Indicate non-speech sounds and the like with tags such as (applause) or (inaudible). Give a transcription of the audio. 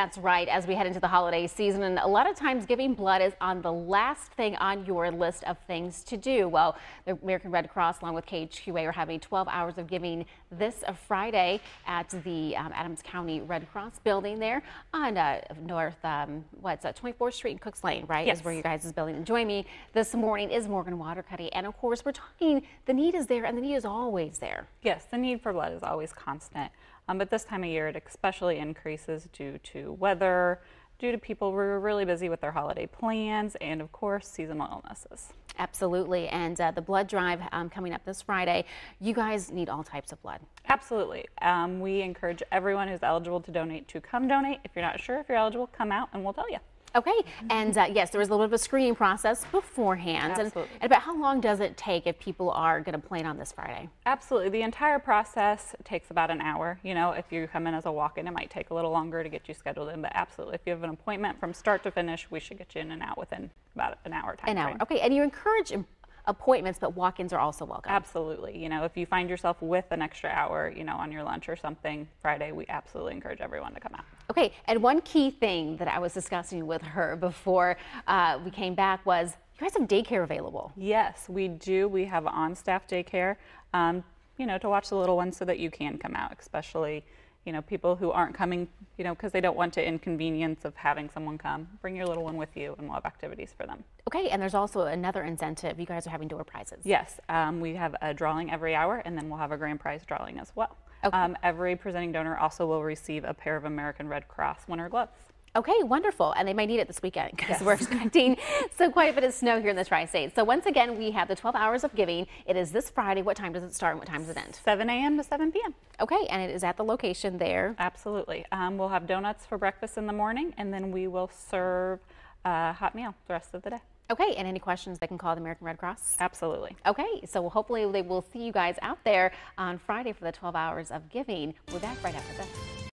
That's right, as we head into the holiday season, and a lot of times giving blood is on the last thing on your list of things to do. Well, the American Red Cross, along with KHQA, are having 12 hours of giving this Friday at the um, Adams County Red Cross building there on uh, North, um, what's uh, 24th Street and Cooks Lane, right? Yes. Is where you guys is building. And join me this morning is Morgan Watercutty, and of course, we're talking the need is there, and the need is always there. Yes, the need for blood is always constant, um, but this time of year it especially increases due to weather, due to people who are really busy with their holiday plans, and of course, seasonal illnesses. Absolutely, and uh, the blood drive um, coming up this Friday. You guys need all types of blood. Absolutely. Um, we encourage everyone who's eligible to donate to come donate. If you're not sure if you're eligible, come out and we'll tell you. Okay, and uh, yes, there was a little bit of a screening process beforehand. And, Absolutely. and about how long does it take if people are going to plan on this Friday? Absolutely. The entire process takes about an hour. You know, if you come in as a walk in, it might take a little longer to get you scheduled in, but absolutely. If you have an appointment from start to finish, we should get you in and out within about an hour time An hour. frame. Okay, and you encourage appointments, but walk-ins are also welcome. Absolutely. You know, if you find yourself with an extra hour, you know, on your lunch or something Friday, we absolutely encourage everyone to come out. Okay, and one key thing that I was discussing with her before uh, we came back was you guys have daycare available. Yes, we do. We have on-staff daycare, um, you know, to watch the little ones so that you can come out, especially, you know, people who aren't coming, you know, because they don't want to inconvenience of having someone come. Bring your little one with you and we'll have activities for them. Okay, and there's also another incentive. You guys are having door prizes. Yes, um, we have a drawing every hour and then we'll have a grand prize drawing as well. Okay. Um, every presenting donor also will receive a pair of American Red Cross winter gloves. Okay, wonderful. And they might need it this weekend because Yes. we're (laughs) expecting so quite a bit of snow here in the Tri-State. So once again, we have the 12 hours of giving. It is this Friday. What time does it start and what time does it end? 7 a.m. to 7 p.m. Okay, and it is at the location there. Absolutely. Um, we'll have donuts for breakfast in the morning, and then we will serve a hot meal the rest of the day. Okay, and any questions, they can call the American Red Cross. Absolutely. Okay, so hopefully they will see you guys out there on Friday for the 12 hours of giving. We're back right after this.